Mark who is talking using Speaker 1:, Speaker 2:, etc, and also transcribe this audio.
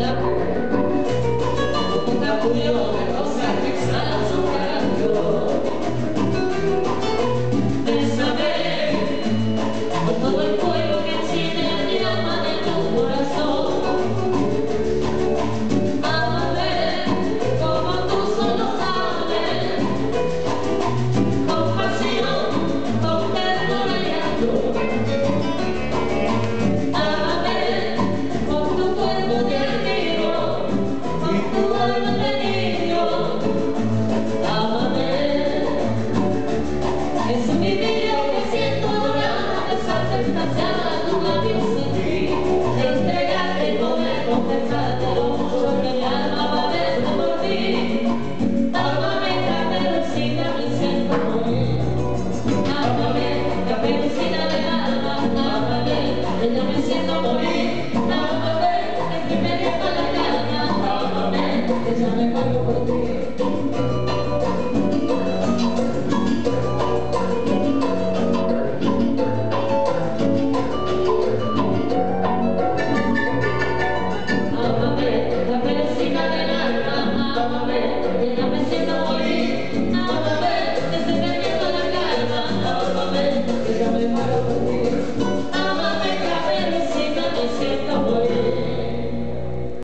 Speaker 1: Linda